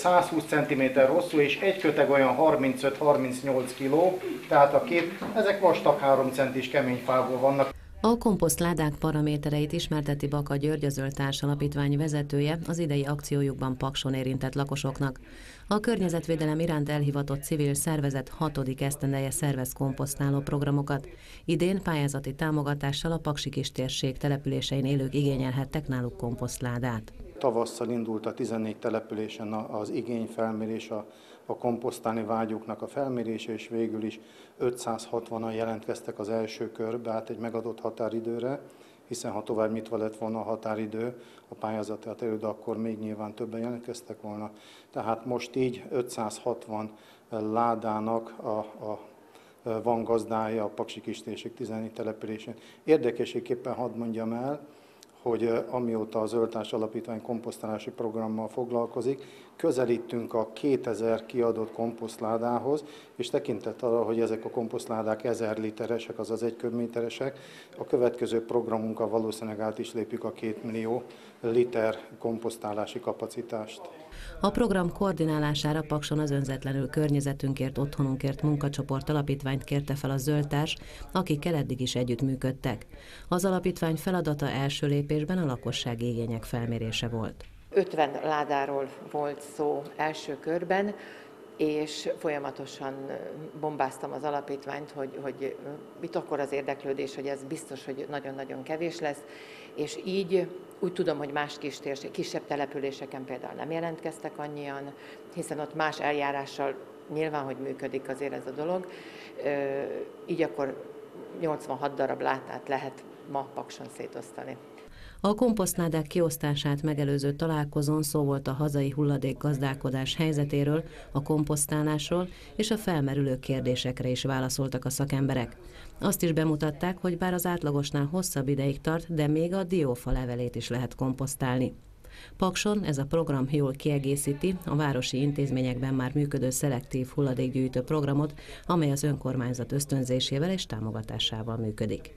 120 cm hosszú, és egy köteg olyan 35-38 kg, tehát a két, ezek vastag 3 centis kemény fából vannak. A komposztládák paramétereit ismerteti Baka György, a Zöldtárs Alapítvány vezetője az idei akciójukban pakson érintett lakosoknak. A környezetvédelem iránt elhivatott civil szervezet hatodik esztendeje szervez komposztáló programokat. Idén pályázati támogatással a Paksi kis térség településein élők igényelhettek náluk komposztládát. Tavasszal indult a 14 településen az igényfelmérés, a, a komposztálni vágyuknak a felmérése, és végül is 560-an jelentkeztek az első körbe, át egy megadott határidőre, hiszen ha tovább nyitva lett volna a határidő, a pályázati határidő, akkor még nyilván többen jelentkeztek volna. Tehát most így 560 ládának a, a van gazdája a Paksi Kistérség 14 településén. Érdekességképpen hadd mondjam el, hogy amióta az Zöldtárs Alapítvány komposztálási programmal foglalkozik, közelítünk a 2000 kiadott komposztládához, és tekintet arra, hogy ezek a komposztládák 1000 literesek, azaz egy köbméteresek, a következő programunkkal valószínűleg át is lépjük a 2 millió liter komposztálási kapacitást. A program koordinálására Pakson az önzetlenül környezetünkért, otthonunkért munkacsoport alapítványt kérte fel a zöldtárs, akikkel eddig is együttműködtek. Az alapítvány feladata első lépésben a lakosság igények felmérése volt. 50 ládáról volt szó első körben, és folyamatosan bombáztam az alapítványt, hogy, hogy mit akkor az érdeklődés, hogy ez biztos, hogy nagyon-nagyon kevés lesz, és így úgy tudom, hogy más kis térség, kisebb településeken például nem jelentkeztek annyian, hiszen ott más eljárással nyilván, hogy működik azért ez a dolog, így akkor 86 darab látát lehet ma Pakson szétosztani. A komposztnádák kiosztását megelőző találkozón szó volt a hazai hulladékgazdálkodás helyzetéről, a komposztálásról és a felmerülő kérdésekre is válaszoltak a szakemberek. Azt is bemutatták, hogy bár az átlagosnál hosszabb ideig tart, de még a diófa levelét is lehet komposztálni. Pakson ez a program jól kiegészíti a városi intézményekben már működő szelektív hulladékgyűjtő programot, amely az önkormányzat ösztönzésével és támogatásával működik.